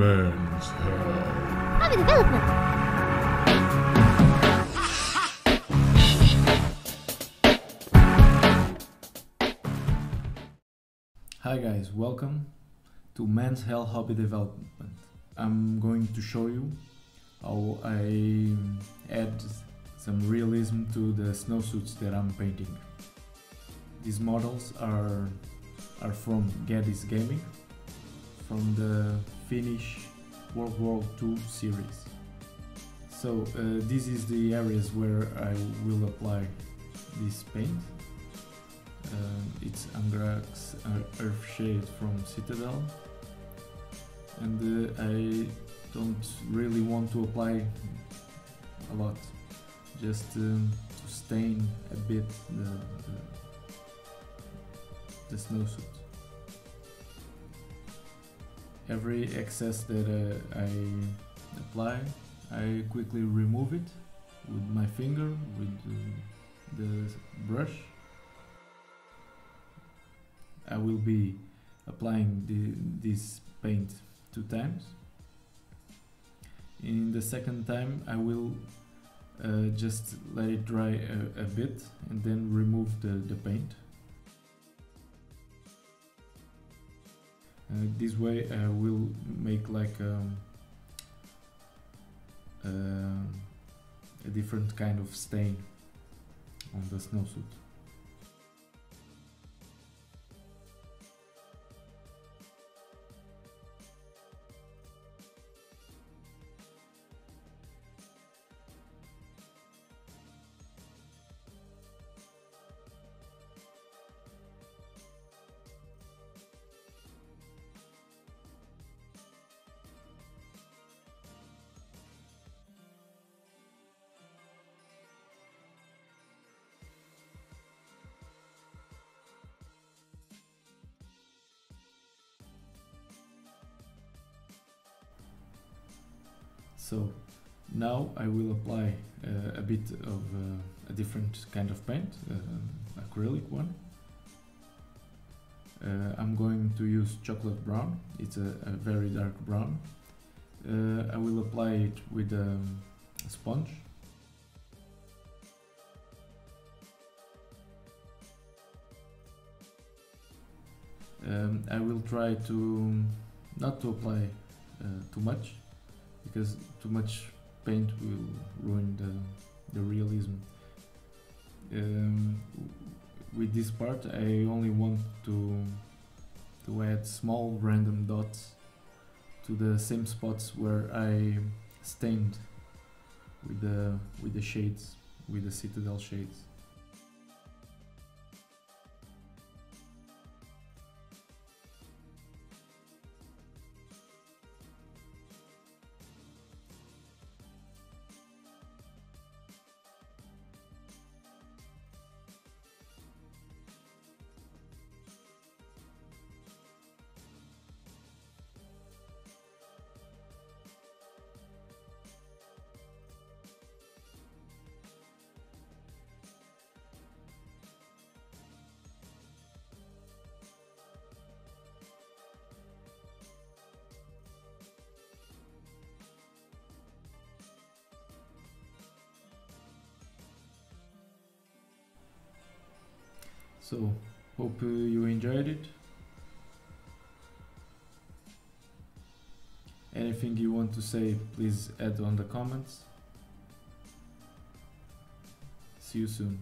Man's Hell. Hobby development. Hi guys, welcome to Men's Hell Hobby Development. I'm going to show you how I add some realism to the snowsuits that I'm painting. These models are are from Gaddis Gaming from the Finnish World War II series. So uh, this is the areas where I will apply this paint. Um, it's Angrax uh, Earthshade from Citadel and uh, I don't really want to apply a lot just um, to stain a bit the, the, the snowsuit. Every excess that uh, I apply I quickly remove it with my finger with uh, the brush I will be applying the, this paint two times. In the second time I will uh, just let it dry a, a bit and then remove the, the paint. This way I will make like um, uh, a different kind of stain on the snowsuit. So now I will apply uh, a bit of uh, a different kind of paint, uh, acrylic one. I'm going to use chocolate brown, it's a, a very dark brown. I will apply it with um, a sponge. Um, I will try to not to apply uh, too much because too much paint will ruin the, the realism. Um, with this part I only want to to add small random dots to the same spots where I stained with the with the shades with the citadel shades. So hope uh, you enjoyed it. Anything you want to say, please add on the comments. See you soon.